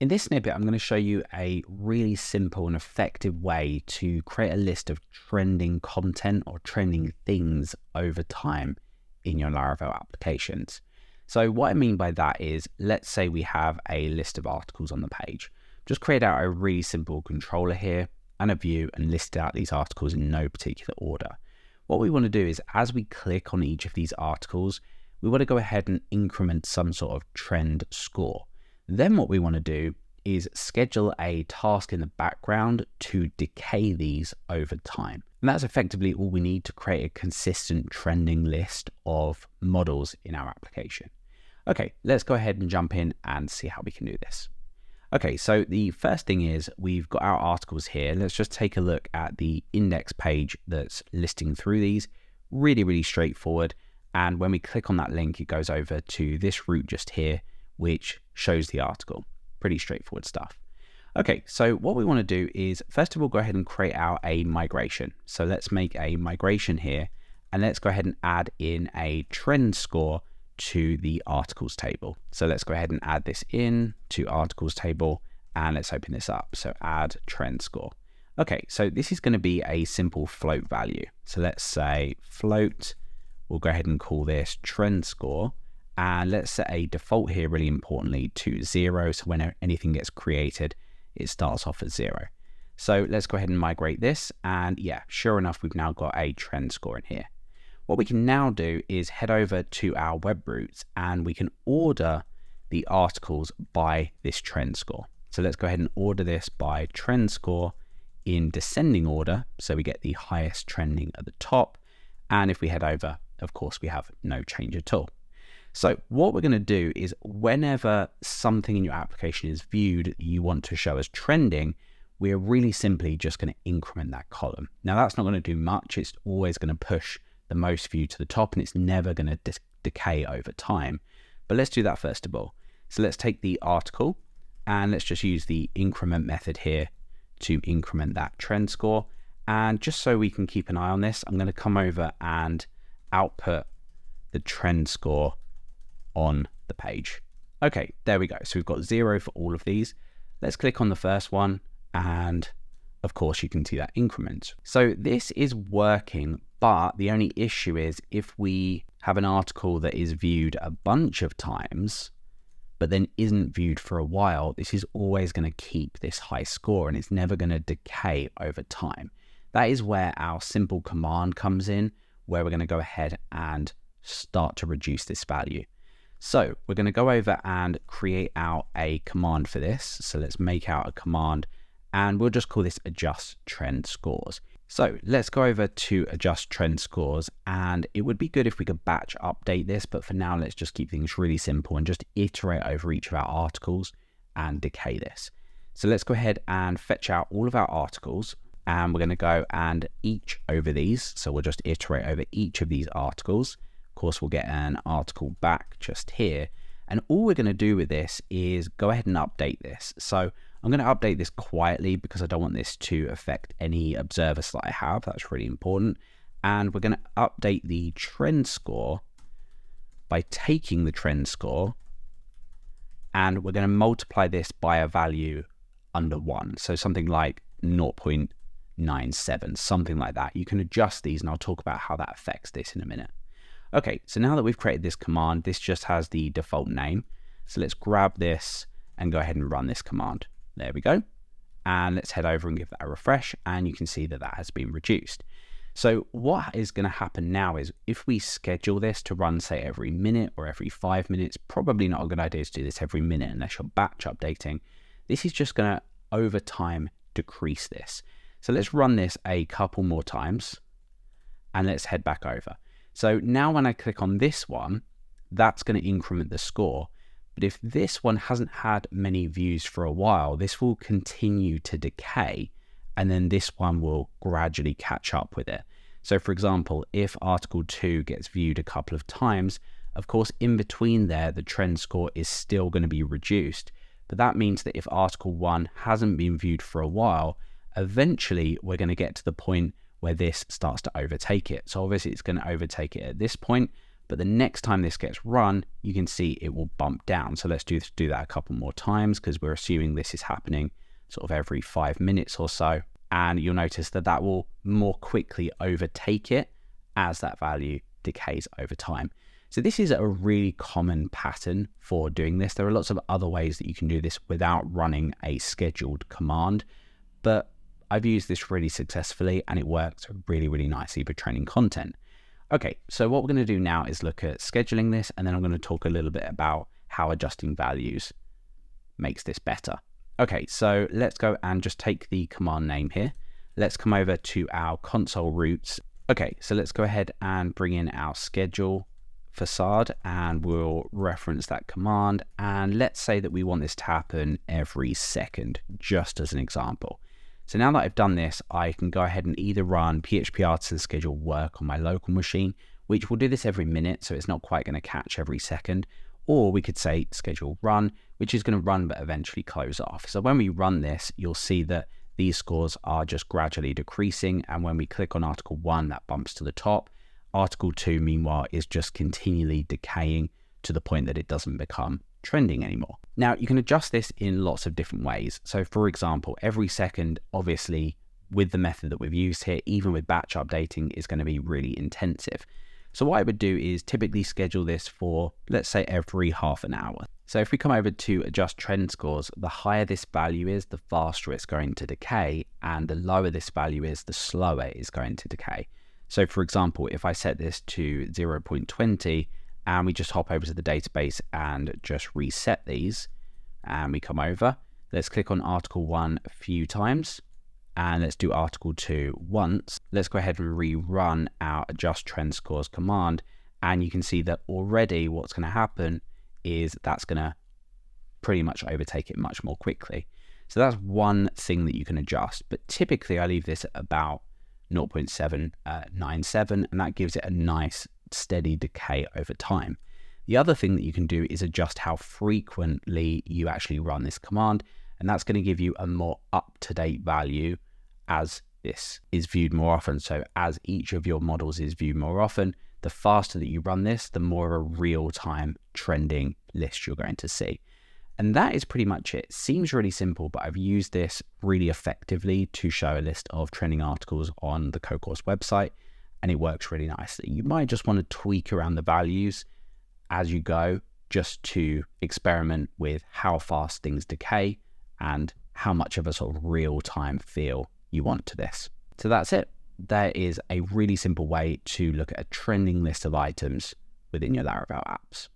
In this snippet, I'm going to show you a really simple and effective way to create a list of trending content or trending things over time in your Laravel applications. So what I mean by that is, let's say we have a list of articles on the page. Just create out a really simple controller here and a view and list out these articles in no particular order. What we want to do is as we click on each of these articles, we want to go ahead and increment some sort of trend score. Then what we want to do is schedule a task in the background to decay these over time. And that's effectively all we need to create a consistent trending list of models in our application. Okay, let's go ahead and jump in and see how we can do this. Okay, so the first thing is we've got our articles here. Let's just take a look at the index page that's listing through these. Really, really straightforward. And when we click on that link, it goes over to this route just here, which shows the article. Pretty straightforward stuff. Okay, so what we want to do is first of all go ahead and create out a migration. So let's make a migration here and let's go ahead and add in a trend score to the articles table. So let's go ahead and add this in to articles table and let's open this up. So add trend score. Okay, so this is going to be a simple float value. So let's say float, we'll go ahead and call this trend score. And let's set a default here, really importantly, to zero. So when anything gets created, it starts off at zero. So let's go ahead and migrate this. And yeah, sure enough, we've now got a trend score in here. What we can now do is head over to our web routes and we can order the articles by this trend score. So let's go ahead and order this by trend score in descending order. So we get the highest trending at the top. And if we head over, of course, we have no change at all. So what we're going to do is whenever something in your application is viewed you want to show as trending, we're really simply just going to increment that column. Now that's not going to do much. It's always going to push the most view to the top and it's never going to decay over time. But let's do that first of all. So let's take the article and let's just use the increment method here to increment that trend score. And just so we can keep an eye on this, I'm going to come over and output the trend score on the page. Okay, there we go. So we've got zero for all of these. Let's click on the first one and of course you can see that increment. So this is working, but the only issue is if we have an article that is viewed a bunch of times, but then isn't viewed for a while, this is always going to keep this high score and it's never going to decay over time. That is where our simple command comes in, where we're going to go ahead and start to reduce this value. So we're going to go over and create out a command for this. So let's make out a command and we'll just call this adjust trend scores. So let's go over to adjust trend scores and it would be good if we could batch update this, but for now, let's just keep things really simple and just iterate over each of our articles and decay this. So let's go ahead and fetch out all of our articles and we're going to go and each over these. So we'll just iterate over each of these articles. Course, we'll get an article back just here. And all we're going to do with this is go ahead and update this. So I'm going to update this quietly because I don't want this to affect any observers that I have. That's really important. And we're going to update the trend score by taking the trend score and we're going to multiply this by a value under one. So something like 0.97, something like that. You can adjust these and I'll talk about how that affects this in a minute. Okay, so now that we've created this command, this just has the default name. So let's grab this and go ahead and run this command. There we go. And let's head over and give that a refresh and you can see that that has been reduced. So what is going to happen now is if we schedule this to run say every minute or every five minutes, probably not a good idea to do this every minute unless you're batch updating. This is just going to over time decrease this. So let's run this a couple more times and let's head back over. So now when I click on this one, that's going to increment the score. But if this one hasn't had many views for a while, this will continue to decay and then this one will gradually catch up with it. So for example, if article 2 gets viewed a couple of times, of course in between there the trend score is still going to be reduced. But that means that if article 1 hasn't been viewed for a while, eventually we're going to get to the point where this starts to overtake it. So obviously it's going to overtake it at this point, But the next time this gets run, you can see it will bump down. So let's do, do that a couple more times because we're assuming this is happening sort of every five minutes or so. And you'll notice that that will more quickly overtake it as that value decays over time. So this is a really common pattern for doing this. There are lots of other ways that you can do this without running a scheduled command, but I've used this really successfully and it works really, really nicely for training content. Okay, so what we're going to do now is look at scheduling this, and then I'm going to talk a little bit about how adjusting values makes this better. Okay, so let's go and just take the command name here. Let's come over to our console routes. Okay, so let's go ahead and bring in our schedule facade and we'll reference that command. And let's say that we want this to happen every second, just as an example. So now that I've done this, I can go ahead and either run PHP Artisan schedule work on my local machine, which will do this every minute, so it's not quite going to catch every second, or we could say schedule run, which is going to run but eventually close off. So when we run this, you'll see that these scores are just gradually decreasing, and when we click on Article 1, that bumps to the top. Article 2, meanwhile, is just continually decaying to the point that it doesn't become trending anymore. Now, you can adjust this in lots of different ways. So, for example, every second, obviously, with the method that we've used here, even with batch updating, is going to be really intensive. So, what I would do is typically schedule this for, let's say, every half an hour. So, if we come over to adjust trend scores, the higher this value is, the faster it's going to decay, and the lower this value is, the slower it's going to decay. So, for example, if I set this to 0.20, and we just hop over to the database and just reset these and we come over. Let's click on article 1 a few times and let's do article 2 once. Let's go ahead and rerun our adjust trend scores command and you can see that already what's going to happen is that's going to pretty much overtake it much more quickly. So that's one thing that you can adjust but typically I leave this at about 0.797 uh, and that gives it a nice steady decay over time. The other thing that you can do is adjust how frequently you actually run this command, and that's going to give you a more up-to-date value as this is viewed more often. So as each of your models is viewed more often, the faster that you run this, the more of a real-time trending list you're going to see. And that is pretty much it. Seems really simple, but I've used this really effectively to show a list of trending articles on the Codecourse website and it works really nicely. You might just want to tweak around the values as you go just to experiment with how fast things decay and how much of a sort of real time feel you want to this. So that's it. There is a really simple way to look at a trending list of items within your Laravel apps.